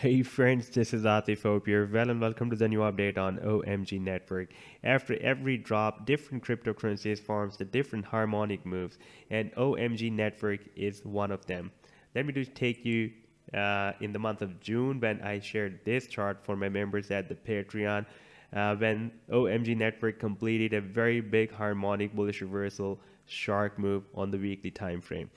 Hey friends, this is Atif Hope. Well and welcome to the new update on OMG Network. After every drop, different cryptocurrencies forms the different harmonic moves and OMG Network is one of them. Let me just take you uh, in the month of June when I shared this chart for my members at the Patreon uh, when OMG Network completed a very big harmonic bullish reversal shark move on the weekly time frame.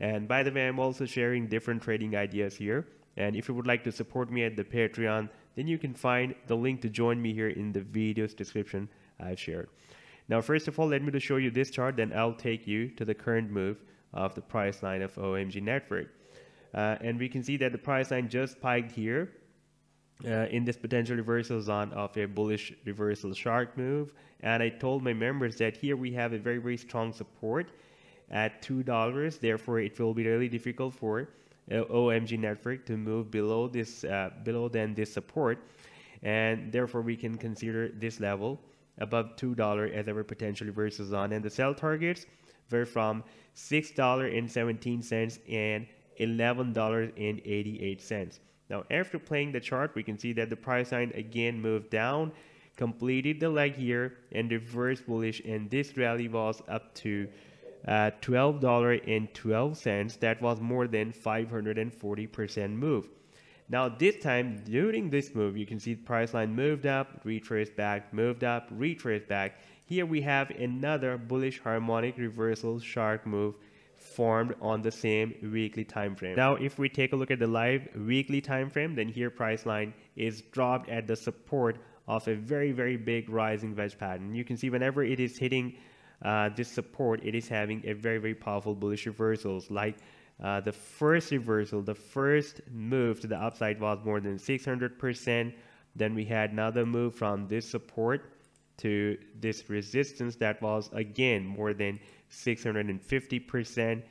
And by the way, I'm also sharing different trading ideas here and if you would like to support me at the Patreon, then you can find the link to join me here in the video's description I've shared. Now, first of all, let me to show you this chart, then I'll take you to the current move of the price line of OMG Network. Uh, and we can see that the price line just spiked here uh, in this potential reversal zone of a bullish reversal shark move. And I told my members that here we have a very, very strong support at $2. Therefore, it will be really difficult for OMG network to move below this uh, below than this support and therefore we can consider this level above $2 as our potential reversal zone and the sell targets were from $6.17 and $11.88 now after playing the chart we can see that the price line again moved down completed the leg here and reversed bullish and this rally was up to uh, $12.12. That was more than 540% move. Now this time during this move, you can see the price line moved up, retraced back, moved up, retraced back. Here we have another bullish harmonic reversal shark move formed on the same weekly time frame. Now if we take a look at the live weekly time frame, then here price line is dropped at the support of a very very big rising wedge pattern. You can see whenever it is hitting uh, this support, it is having a very, very powerful bullish reversals. Like uh, the first reversal, the first move to the upside was more than 600%. Then we had another move from this support to this resistance that was again more than 650%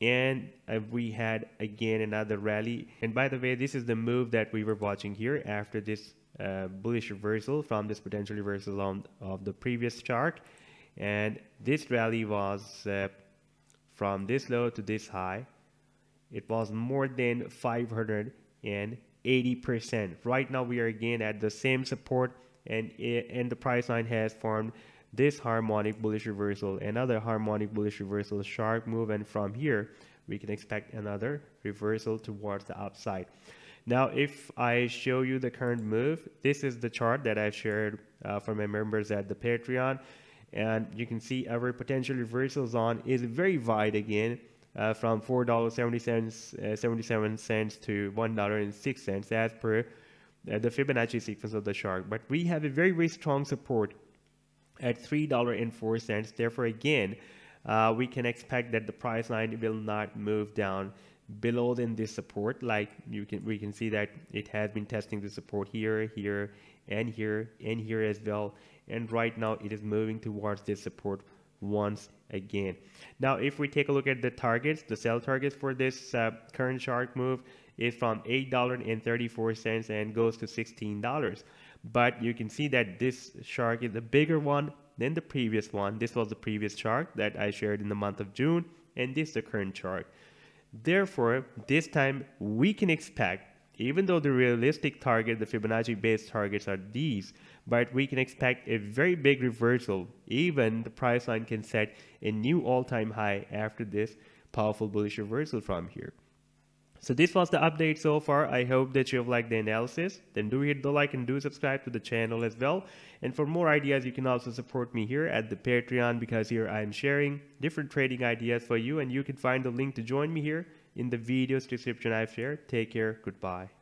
and uh, we had again another rally and by the way this is the move that we were watching here after this uh, bullish reversal from this potential reversal on of the previous chart and this rally was uh, from this low to this high it was more than 580% right now we are again at the same support and and the price line has formed this harmonic bullish reversal another harmonic bullish reversal shark move and from here we can expect another reversal towards the upside. Now if I show you the current move this is the chart that I've shared uh, for my members at the Patreon and you can see our potential reversal zone is very wide again uh, from $4.77 uh, 77 to $1.06 as per uh, the Fibonacci sequence of the shark. But we have a very very strong support at $3.04 therefore again uh, we can expect that the price line will not move down below than this support. Like you can we can see that it has been testing the support here here and here and here as well. And right now it is moving towards this support once again. Now if we take a look at the targets the sell targets for this uh, current shark move is from $8.34 and goes to $16 but you can see that this shark is a bigger one than the previous one. This was the previous shark that I shared in the month of June and this is the current chart therefore this time we can expect even though the realistic target, the Fibonacci based targets are these, but we can expect a very big reversal. Even the price line can set a new all-time high after this powerful bullish reversal from here. So this was the update so far. I hope that you have liked the analysis. Then do hit the like and do subscribe to the channel as well. And for more ideas, you can also support me here at the Patreon because here I'm sharing different trading ideas for you and you can find the link to join me here in the video's description I've shared. Take care. Goodbye.